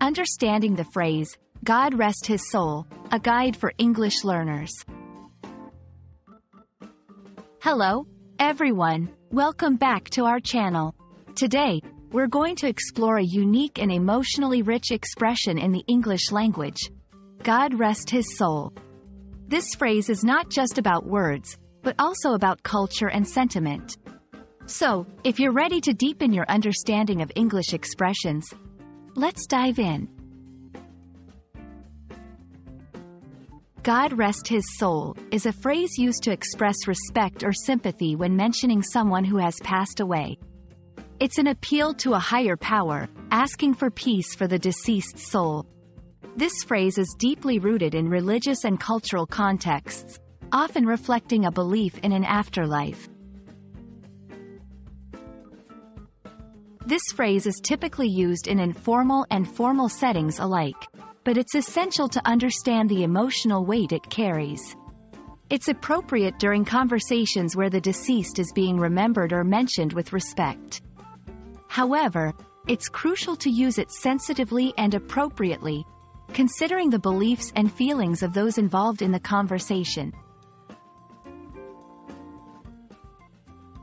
Understanding the phrase, God rest his soul, a guide for English learners. Hello, everyone. Welcome back to our channel. Today, we're going to explore a unique and emotionally rich expression in the English language. God rest his soul. This phrase is not just about words, but also about culture and sentiment. So, if you're ready to deepen your understanding of English expressions, let's dive in. God rest his soul is a phrase used to express respect or sympathy when mentioning someone who has passed away. It's an appeal to a higher power, asking for peace for the deceased soul. This phrase is deeply rooted in religious and cultural contexts, often reflecting a belief in an afterlife. This phrase is typically used in informal and formal settings alike but it's essential to understand the emotional weight it carries. It's appropriate during conversations where the deceased is being remembered or mentioned with respect. However, it's crucial to use it sensitively and appropriately, considering the beliefs and feelings of those involved in the conversation.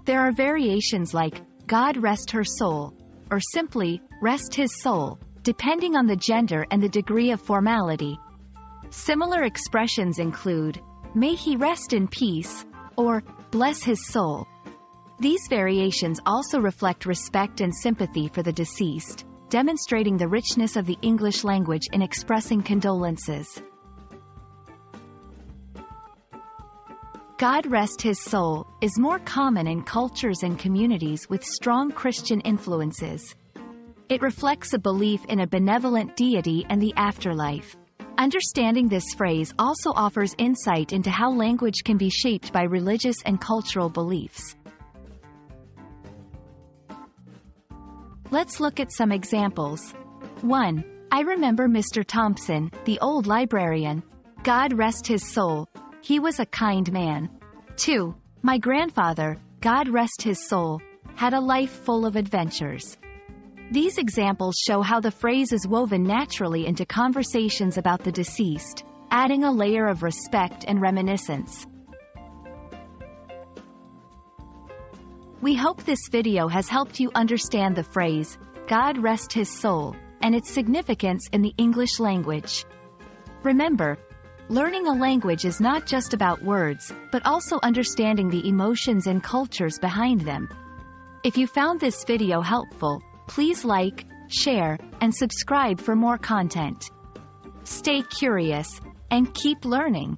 There are variations like, God rest her soul, or simply, rest his soul, depending on the gender and the degree of formality. Similar expressions include, may he rest in peace, or bless his soul. These variations also reflect respect and sympathy for the deceased, demonstrating the richness of the English language in expressing condolences. God rest his soul is more common in cultures and communities with strong Christian influences. It reflects a belief in a benevolent deity and the afterlife. Understanding this phrase also offers insight into how language can be shaped by religious and cultural beliefs. Let's look at some examples. 1. I remember Mr. Thompson, the old librarian. God rest his soul. He was a kind man. 2. My grandfather, God rest his soul, had a life full of adventures. These examples show how the phrase is woven naturally into conversations about the deceased, adding a layer of respect and reminiscence. We hope this video has helped you understand the phrase, God rest his soul, and its significance in the English language. Remember, learning a language is not just about words, but also understanding the emotions and cultures behind them. If you found this video helpful, Please like, share, and subscribe for more content. Stay curious, and keep learning.